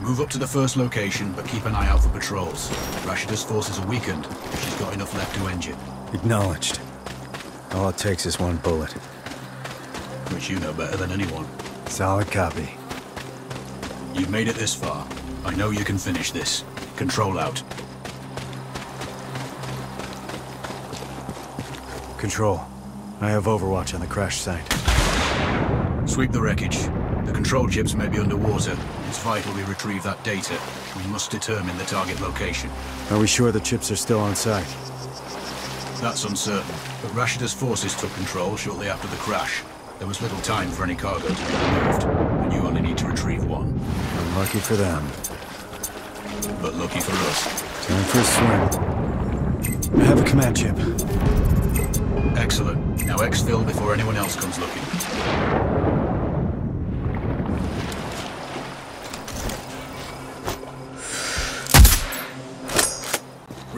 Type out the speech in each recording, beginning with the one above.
Move up to the first location, but keep an eye out for patrols. Rashida's forces are weakened. She's got enough left to engine. Acknowledged. All it takes is one bullet. Which you know better than anyone. Solid copy. You've made it this far. I know you can finish this. Control out. Control. I have overwatch on the crash site. Sweep the wreckage. The control chips may be underwater. It's vital we retrieve that data. We must determine the target location. Are we sure the chips are still on site? That's uncertain, but Rashida's forces took control shortly after the crash. There was little time for any cargo to be removed, and you only need to retrieve one. Lucky for them. But lucky for us. Time for a swim. I have a command chip. Excellent. Now exfil before anyone else comes looking.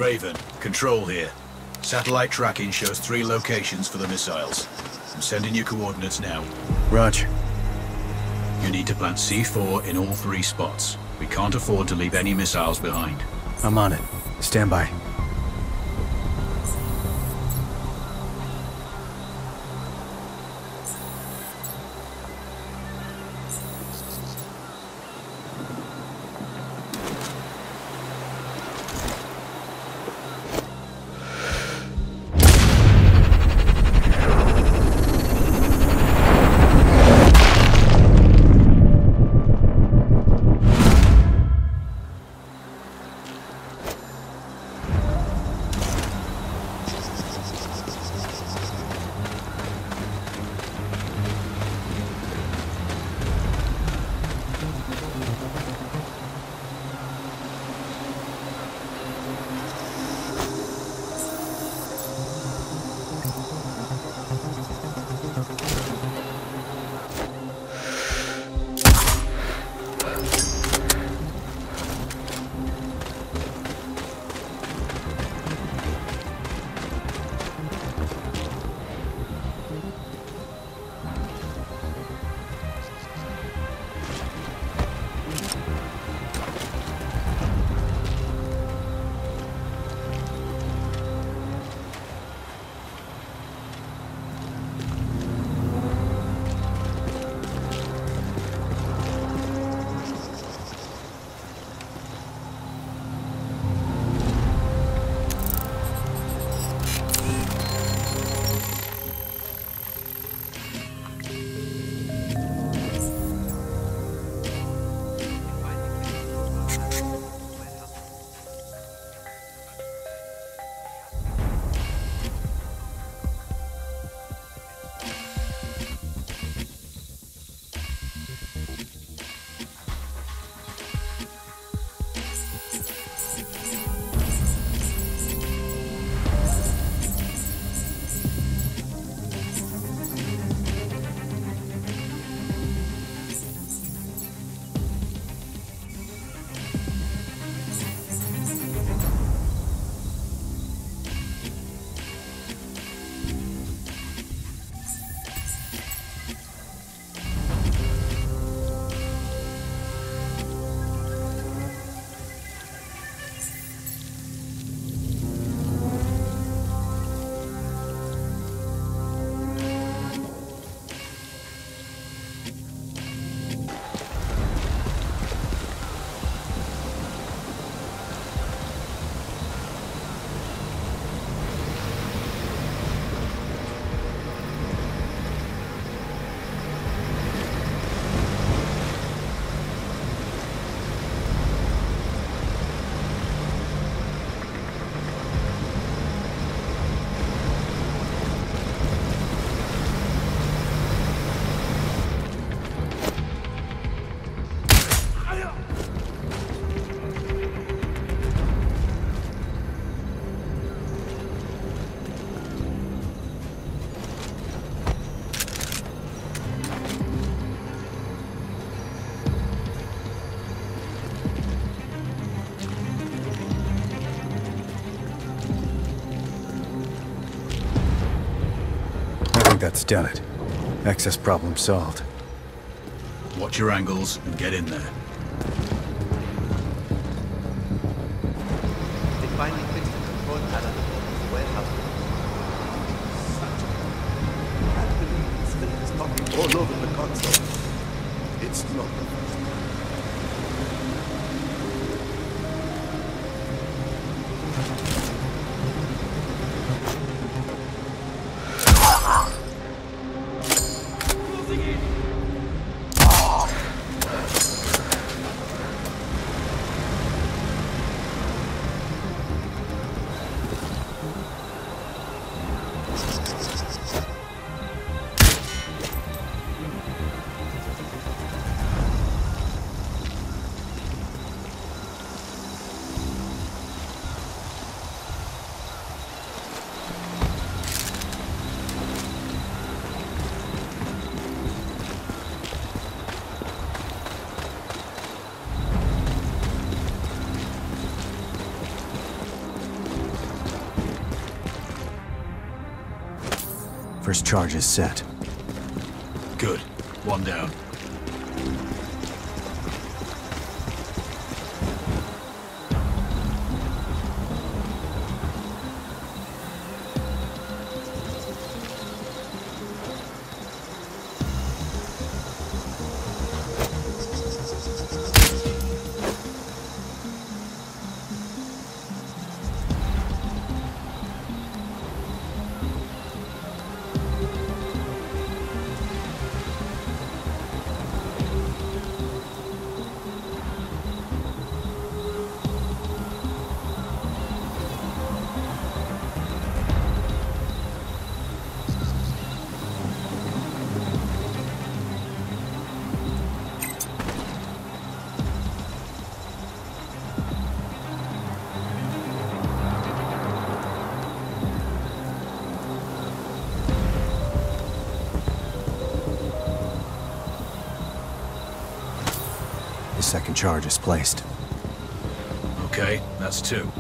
Raven, control here. Satellite tracking shows three locations for the missiles. I'm sending you coordinates now. Roger. You need to plant C4 in all three spots. We can't afford to leave any missiles behind. I'm on it. Stand by. That's done it. Access problem solved. Watch your angles and get in there. First charge is set. Good. One down. Second charge is placed. Okay, that's two.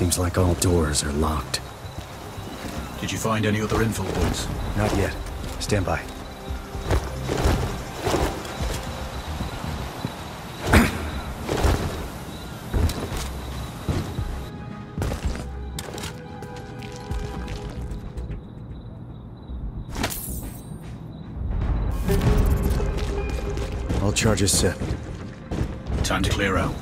Seems like all doors are locked. Did you find any other info points? Not yet. Stand by. All charges set. Time to clear out.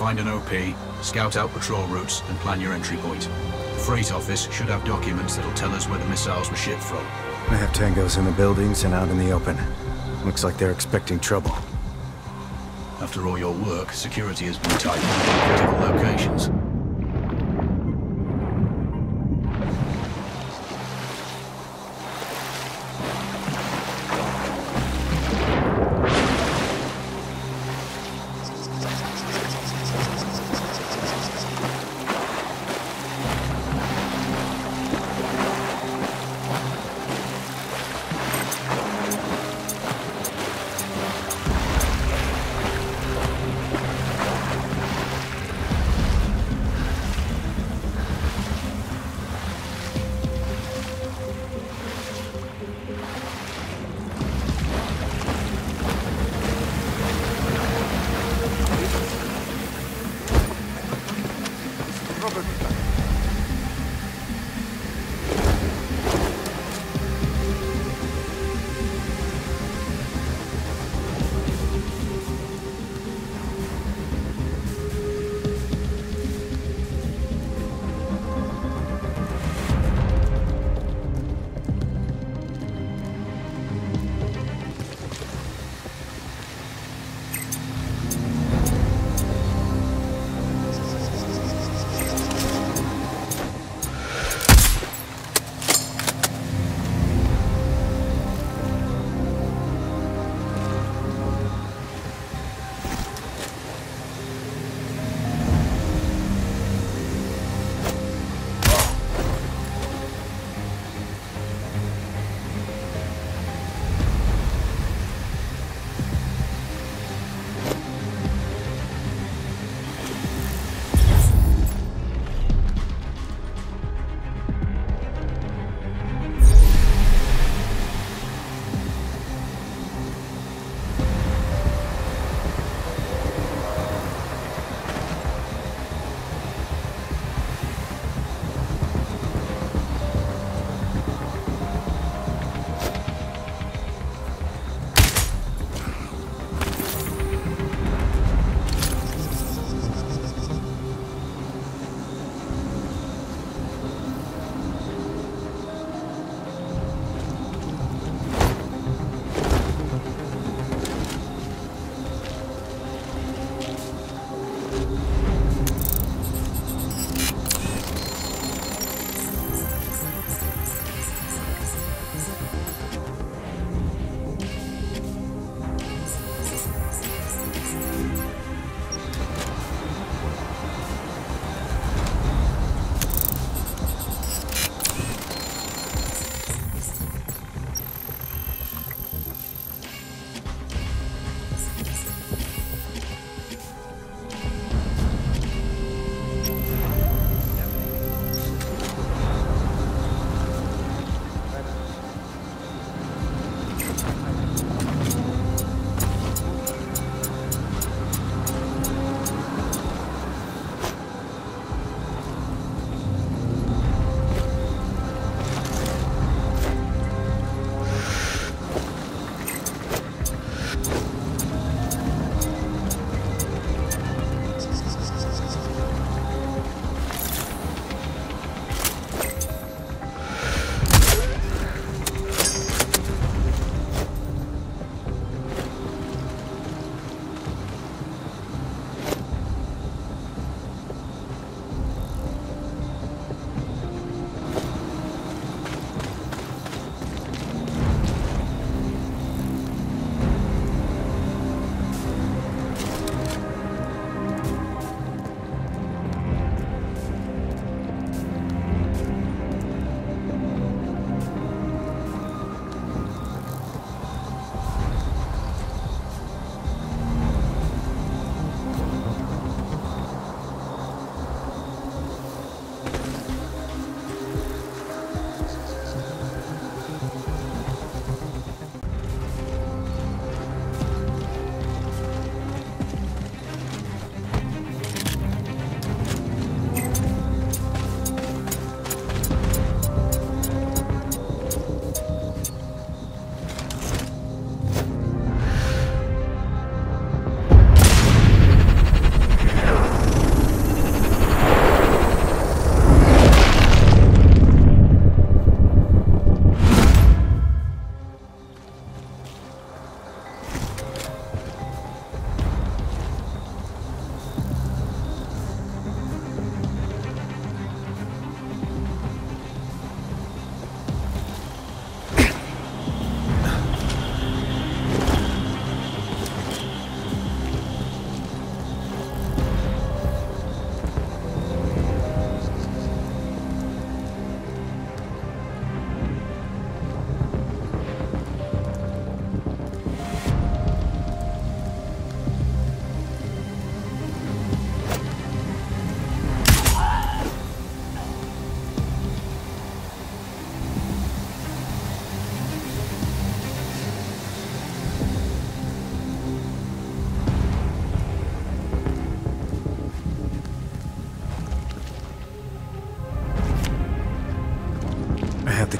Find an OP, scout out patrol routes, and plan your entry point. The freight office should have documents that'll tell us where the missiles were shipped from. I have tangos in the buildings and out in the open. Looks like they're expecting trouble. After all your work, security has been tightened in critical locations.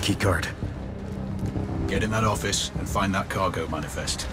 Keycard. Get in that office and find that cargo manifest.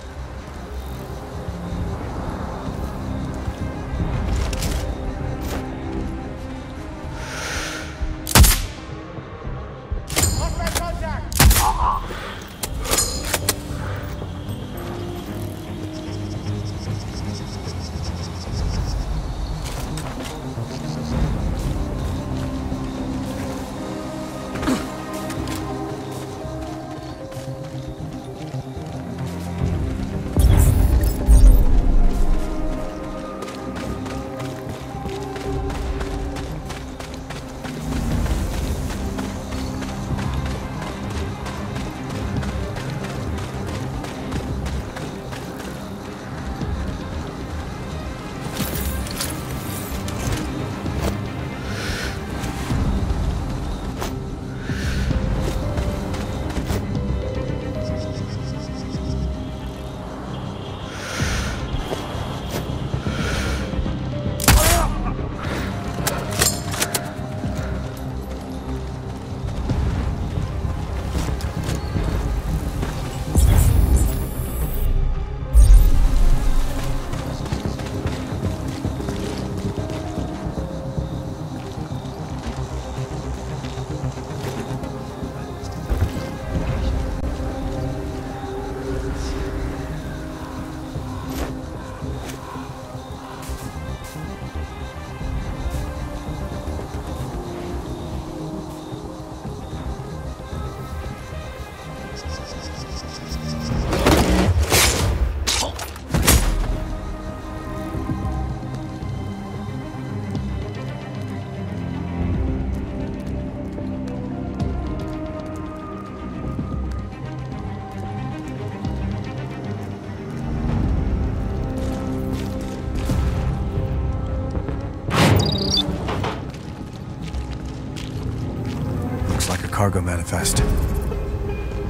Cargo manifest.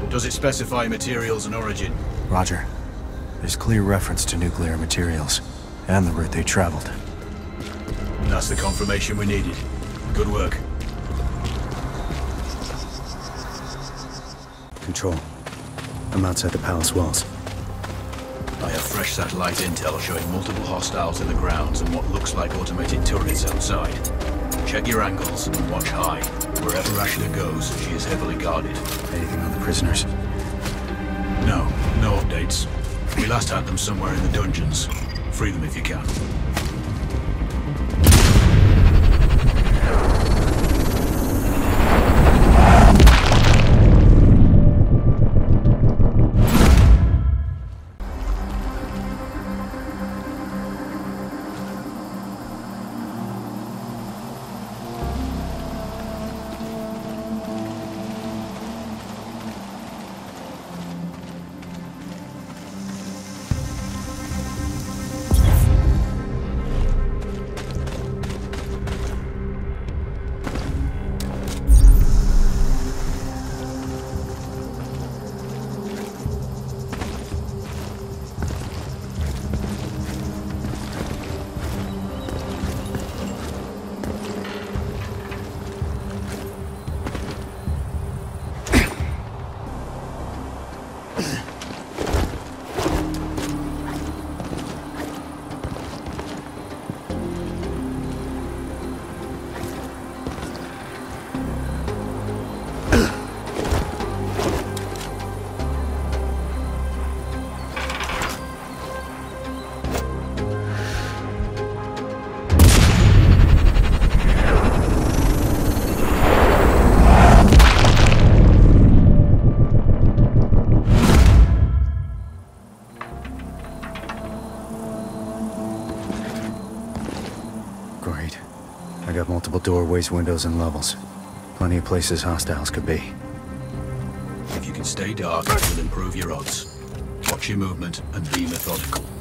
Does it specify materials and origin? Roger. There's clear reference to nuclear materials, and the route they traveled. That's the confirmation we needed. Good work. Control. I'm outside the palace walls. I have fresh satellite intel showing multiple hostiles in the grounds and what looks like automated turrets outside. Check your angles and watch high. Wherever Rashida goes, she is heavily guarded. Anything on the prisoners? No, no updates. We last had them somewhere in the dungeons. Free them if you can. Doorways, windows, and levels. Plenty of places hostiles could be. If you can stay dark, it will improve your odds. Watch your movement and be methodical.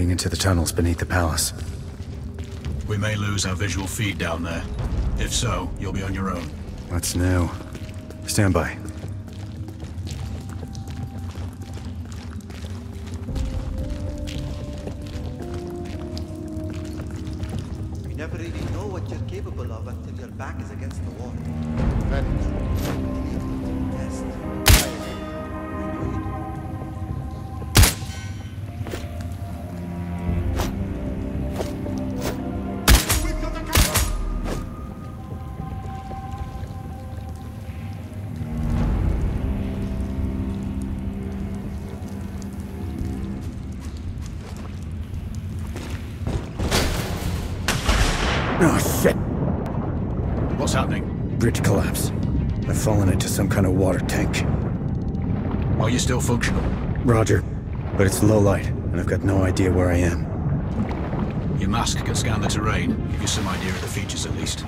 Heading into the tunnels beneath the palace. We may lose our visual feed down there. If so, you'll be on your own. That's new. Stand by. Oh, shit! What's happening? Bridge collapse. I've fallen into some kind of water tank. Are you still functional? Roger. But it's low light, and I've got no idea where I am. Your mask can scan the terrain, give you some idea of the features at least.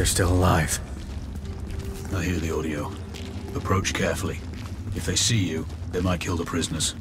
They're still alive. I hear the audio. Approach carefully. If they see you, they might kill the prisoners.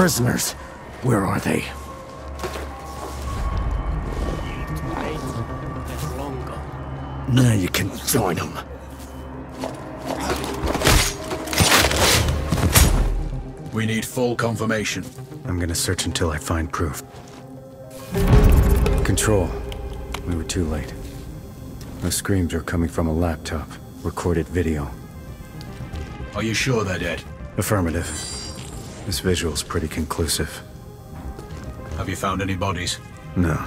Prisoners. Where are they? Now you can join them. We need full confirmation. I'm gonna search until I find proof. Control. We were too late. Those screams are coming from a laptop. Recorded video. Are you sure they're dead? Affirmative. This visual's pretty conclusive. Have you found any bodies? No.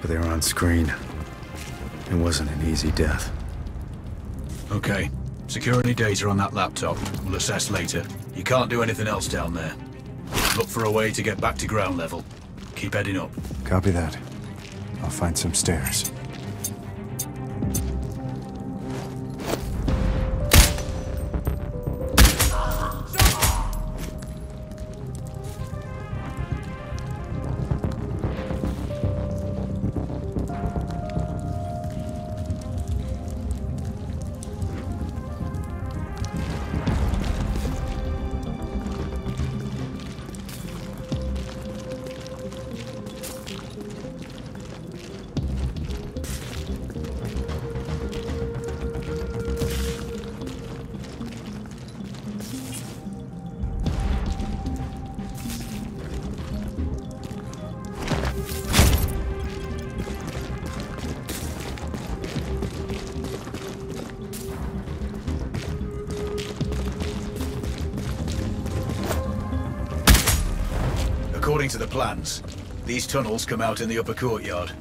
But they're on screen. It wasn't an easy death. Okay. Secure any data on that laptop. We'll assess later. You can't do anything else down there. Look for a way to get back to ground level. Keep heading up. Copy that. I'll find some stairs. Plans, these tunnels come out in the upper courtyard.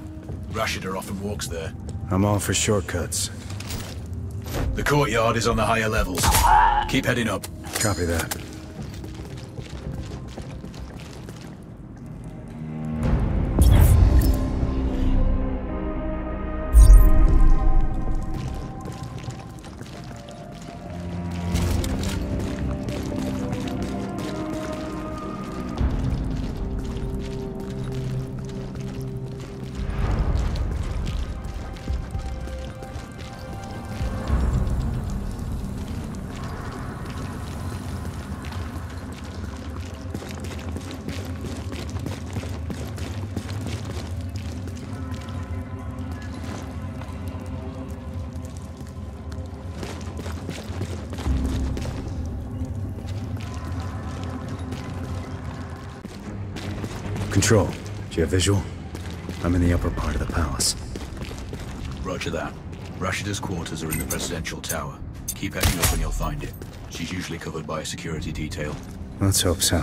Rashida often walks there. I'm all for shortcuts. The courtyard is on the higher levels. Keep heading up. Copy that. Control, do you have visual? I'm in the upper part of the palace. Roger that. Rashida's quarters are in the presidential tower. Keep heading up and you'll find it. She's usually covered by a security detail. Let's hope so.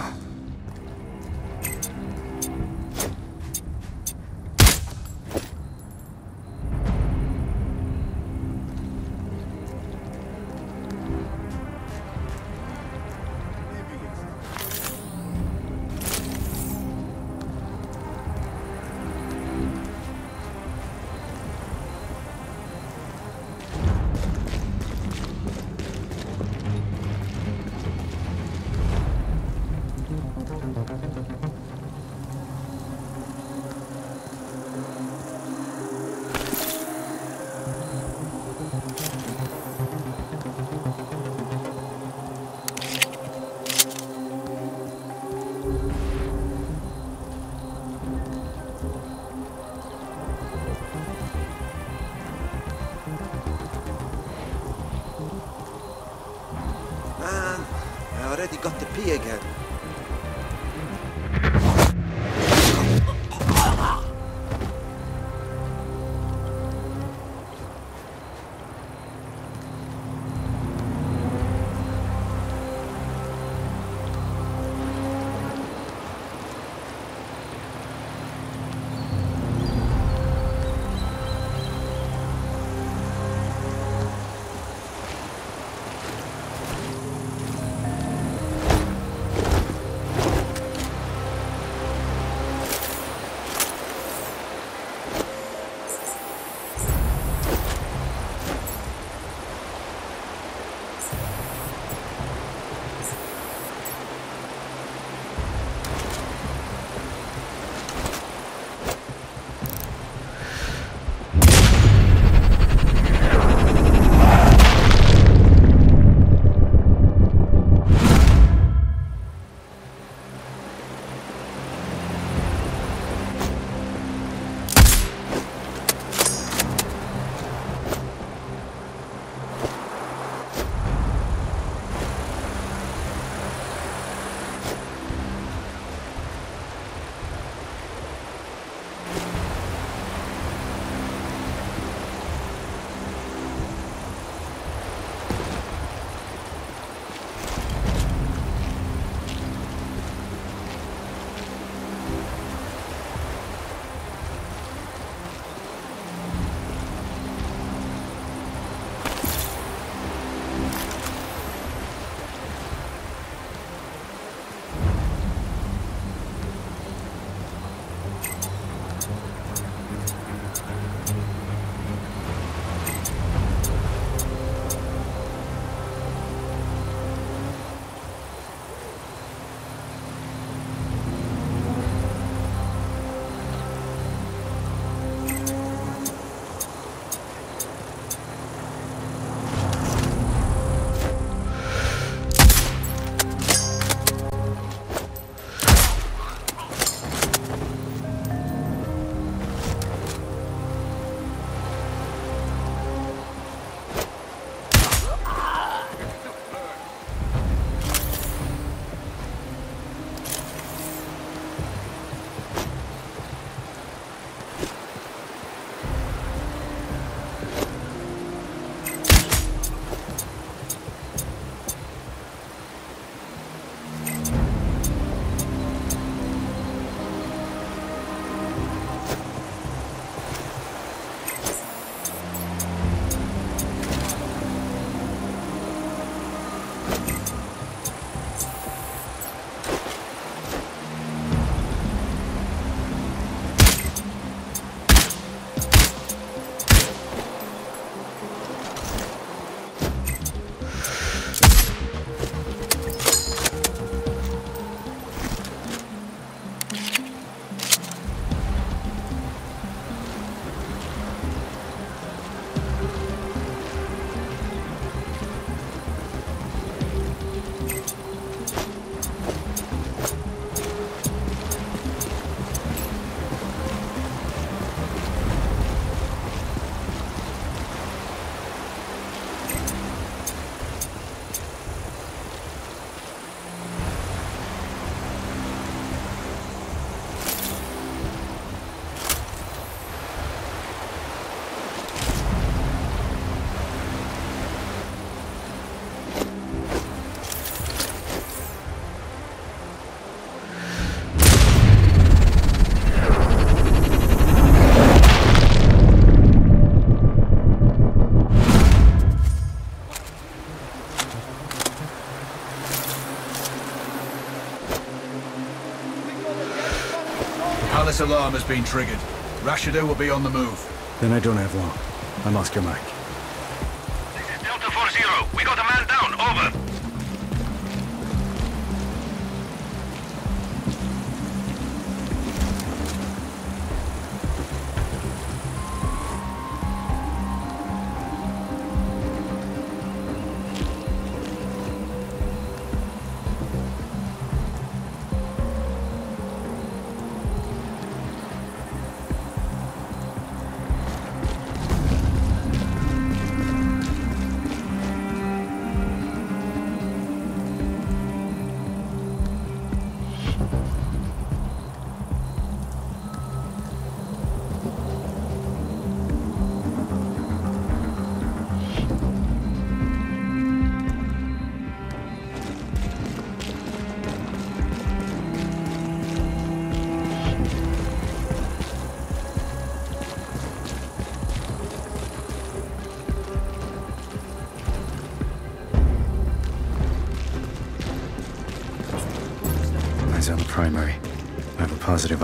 Alarm has been triggered. Rashida will be on the move. Then I don't have long. I'm Oscar Mike.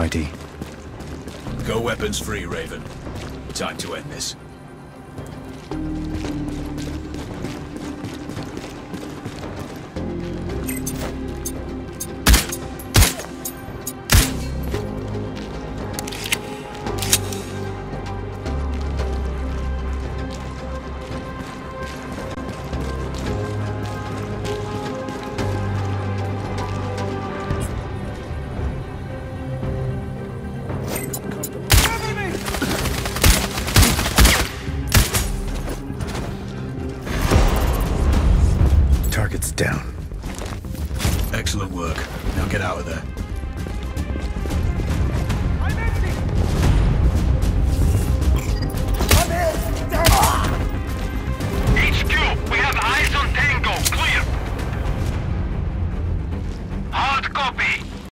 ID. Go weapons free, Raven. Time to end this.